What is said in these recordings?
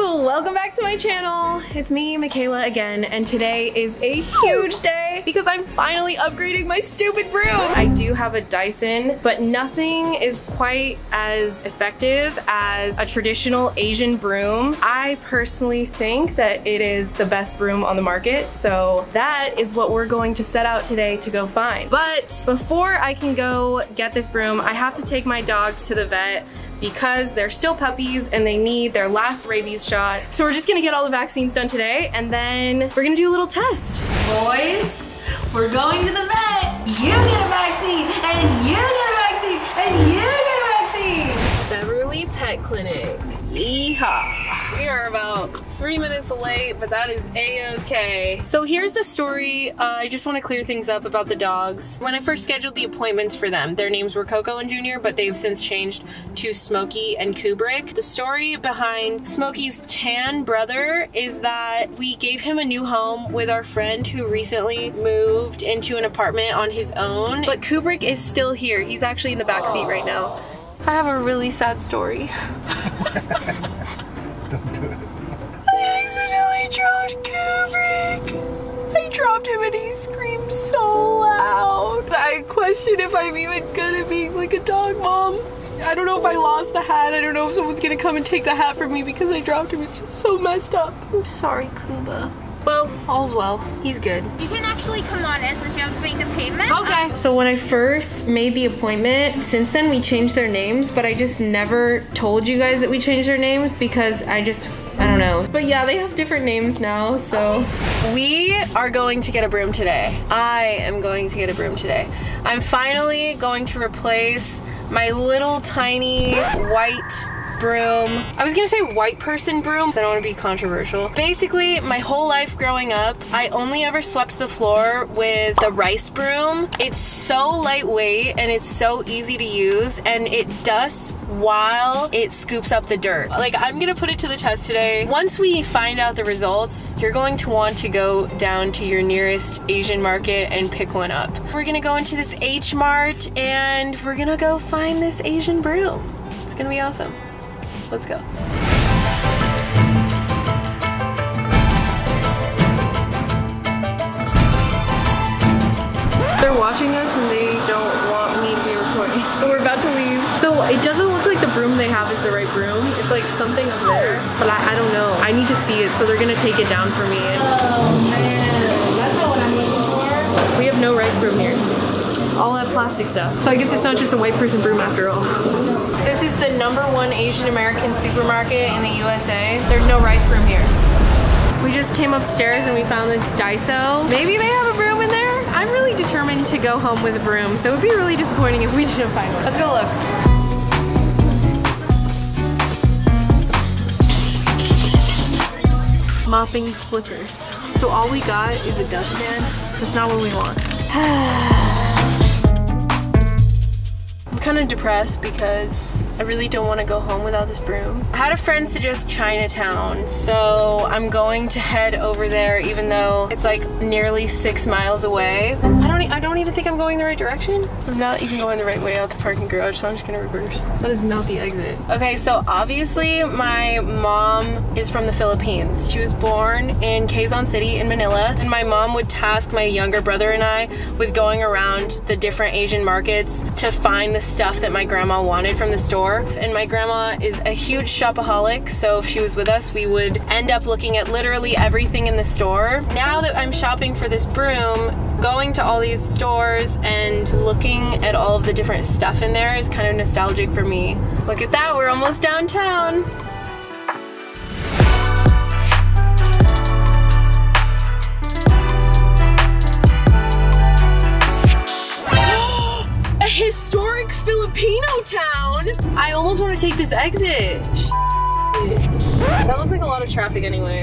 welcome back to my channel. It's me, Michaela again, and today is a huge day because I'm finally upgrading my stupid broom. I do have a Dyson, but nothing is quite as effective as a traditional Asian broom. I personally think that it is the best broom on the market, so that is what we're going to set out today to go find. But before I can go get this broom, I have to take my dogs to the vet because they're still puppies and they need their last rabies shot. So we're just gonna get all the vaccines done today and then we're gonna do a little test. Boys, we're going to the vet. You get a vaccine, three minutes late, but that is a-okay. So here's the story. Uh, I just want to clear things up about the dogs. When I first scheduled the appointments for them, their names were Coco and Junior, but they've since changed to Smokey and Kubrick. The story behind Smokey's tan brother is that we gave him a new home with our friend who recently moved into an apartment on his own. But Kubrick is still here. He's actually in the back seat right now. I have a really sad story. screamed so loud. I question if I'm even gonna be like a dog mom. I don't know if I lost the hat. I don't know if someone's gonna come and take the hat from me because I dropped him. It's just so messed up. I'm sorry, Kuba. Well, all's well. He's good. You can actually come on it, so you have to make a payment. Okay. So when I first made the appointment, since then we changed their names, but I just never told you guys that we changed their names because I just I don't know. But yeah, they have different names now, so. We are going to get a broom today. I am going to get a broom today. I'm finally going to replace my little tiny white broom. I was gonna say white person broom, so I don't wanna be controversial. Basically, my whole life growing up, I only ever swept the floor with the rice broom. It's so lightweight and it's so easy to use and it dusts while it scoops up the dirt. Like I'm gonna put it to the test today. Once we find out the results, you're going to want to go down to your nearest Asian market and pick one up. We're gonna go into this H Mart and we're gonna go find this Asian broom. It's gonna be awesome. Let's go. They're watching us and they don't want me to be recording. We're about to leave. It doesn't look like the broom they have is the right broom. It's like something up there, but I, I don't know. I need to see it, so they're gonna take it down for me. Oh man, that's not what I'm looking for. We have no rice broom here. All that plastic stuff. So I guess it's not just a white person broom after all. This is the number one Asian American supermarket in the USA. There's no rice broom here. We just came upstairs and we found this Daiso. Maybe they have a broom in there? I'm really determined to go home with a broom, so it would be really disappointing if we didn't find one. Let's go look. Mopping slippers. So all we got is a dustpan. That's not what we want. I'm kind of depressed because I really don't want to go home without this broom. I had a friend suggest Chinatown, so I'm going to head over there even though it's like nearly six miles away. I don't, e I don't even think I'm going the right direction. I'm not even going the right way out the parking garage, so I'm just gonna reverse. That is not the exit. Okay, so obviously my mom is from the Philippines. She was born in Quezon City in Manila, and my mom would task my younger brother and I with going around the different Asian markets to find the stuff that my grandma wanted from the store. And my grandma is a huge shopaholic, so if she was with us, we would end up looking at literally everything in the store. Now that I'm shopping for this broom, going to all these stores and looking at all of the different stuff in there is kind of nostalgic for me. Look at that, we're almost downtown. A historic Filipino town! I almost want to take this exit. That looks like a lot of traffic anyway.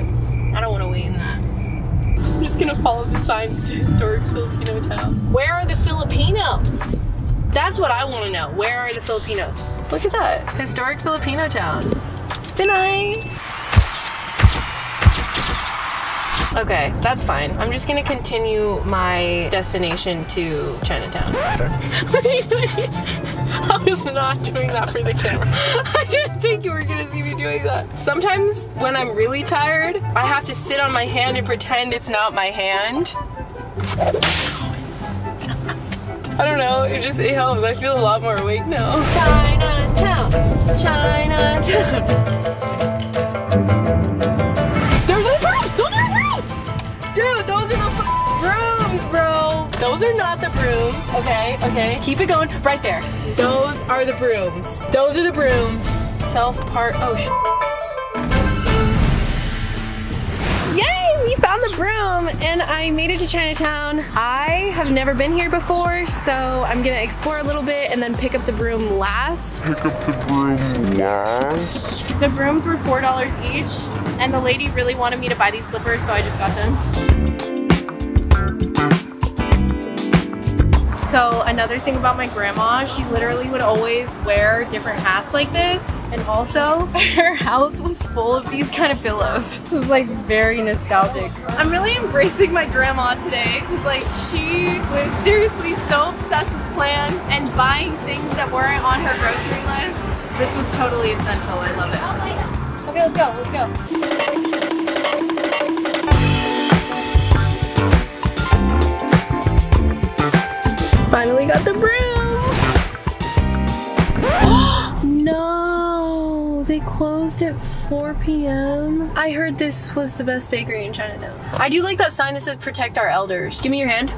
I don't want to wait in that. I'm just gonna follow the signs to historic Filipino town. Where are the Filipinos? That's what I want to know. Where are the Filipinos? Look at that. Historic Filipino town. Good night. Okay, that's fine. I'm just gonna continue my destination to Chinatown. I was not doing that for the camera. I didn't think you were gonna see me doing that. Sometimes when I'm really tired, I have to sit on my hand and pretend it's not my hand. I don't know, it just it helps. I feel a lot more awake now. Chinatown, Chinatown. Are not the brooms, okay? Okay, keep it going. Right there. Those are the brooms. Those are the brooms. Self part. Oh. Yay! We found the broom and I made it to Chinatown. I have never been here before, so I'm gonna explore a little bit and then pick up the broom last. pick up the broom last. The brooms were $4 each, and the lady really wanted me to buy these slippers, so I just got them. So another thing about my grandma, she literally would always wear different hats like this. And also her house was full of these kind of pillows. It was like very nostalgic. I'm really embracing my grandma today because like she was seriously so obsessed with plants and buying things that weren't on her grocery list. This was totally essential. I love it. Okay, let's go, let's go. Finally got the broom. no, they closed at 4 p.m. I heard this was the best bakery in Chinatown. I do like that sign that says protect our elders. Give me your hand.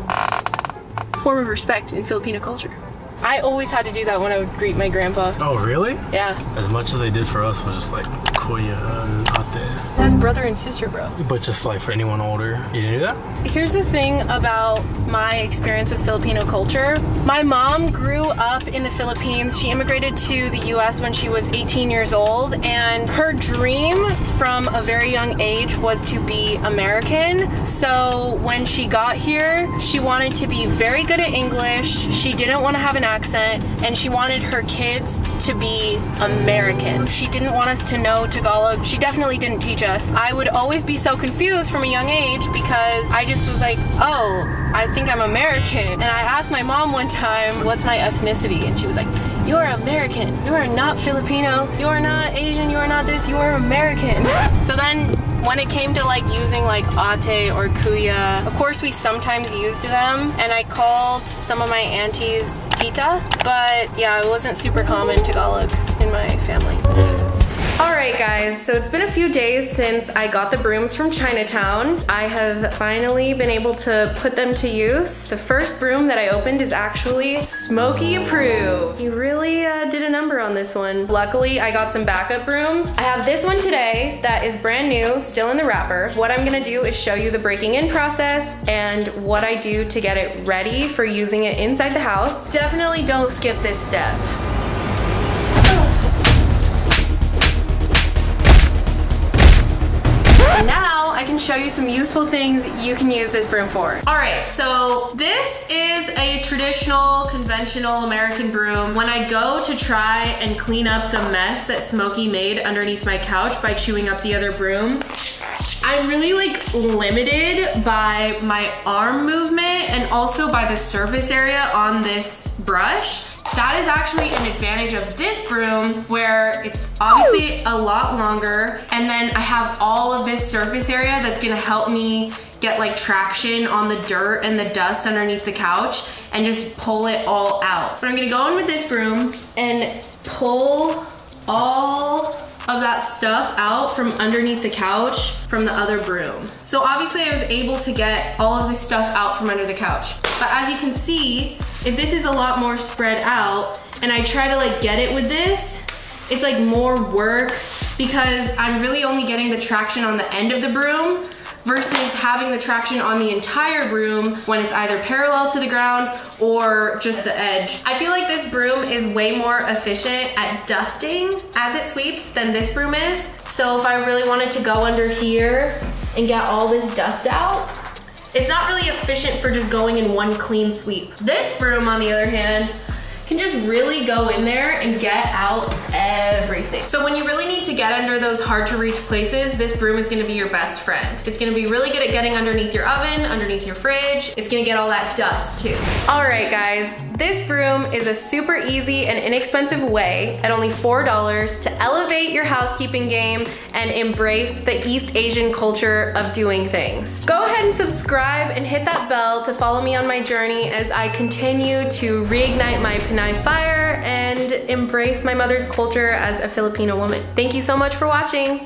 Form of respect in Filipino culture. I always had to do that when I would greet my grandpa. Oh, really? Yeah, As much as they did for us was just like kuya uh, ate. Brother and sister, bro. But just like for anyone older, you didn't do that? Here's the thing about my experience with Filipino culture. My mom grew up in the Philippines. She immigrated to the US when she was 18 years old, and her dream from a very young age was to be American. So when she got here, she wanted to be very good at English. She didn't want to have an accent, and she wanted her kids to be American. She didn't want us to know Tagalog. She definitely didn't teach us. I would always be so confused from a young age because I just was like, oh, I think I'm American. And I asked my mom one time, what's my ethnicity? And she was like, you are American. You are not Filipino. You are not Asian. You are not this. You are American. So then when it came to like using like ate or kuya, of course we sometimes used them and I called some of my aunties tita, but yeah, it wasn't super common Tagalog in my family. Alright guys, so it's been a few days since I got the brooms from Chinatown. I have finally been able to put them to use. The first broom that I opened is actually Smokey approved. You really uh, did a number on this one. Luckily, I got some backup brooms. I have this one today that is brand new, still in the wrapper. What I'm gonna do is show you the breaking in process and what I do to get it ready for using it inside the house. Definitely don't skip this step. And now I can show you some useful things you can use this broom for. All right, so this is a traditional, conventional American broom. When I go to try and clean up the mess that Smokey made underneath my couch by chewing up the other broom, I'm really like limited by my arm movement and also by the surface area on this brush. That is actually an advantage of this broom where it's obviously a lot longer and then I have all of this surface area that's gonna help me get like traction on the dirt and the dust underneath the couch and just pull it all out. So I'm gonna go in with this broom and pull all of that stuff out from underneath the couch from the other broom. So obviously I was able to get all of this stuff out from under the couch. But as you can see, if this is a lot more spread out and I try to like get it with this, it's like more work because I'm really only getting the traction on the end of the broom versus having the traction on the entire broom when it's either parallel to the ground or just the edge. I feel like this broom is way more efficient at dusting as it sweeps than this broom is. So if I really wanted to go under here and get all this dust out, it's not really efficient for just going in one clean sweep. This broom, on the other hand, can just really go in there and get out everything. So when you really need to get under those hard to reach places, this broom is gonna be your best friend. It's gonna be really good at getting underneath your oven, underneath your fridge. It's gonna get all that dust too. All right guys, this broom is a super easy and inexpensive way at only $4 to elevate your housekeeping game and embrace the East Asian culture of doing things. Go ahead and subscribe and hit that bell to follow me on my journey as I continue to reignite my Pinay fire and embrace my mother's culture as a Filipino woman. Thank you so much for watching.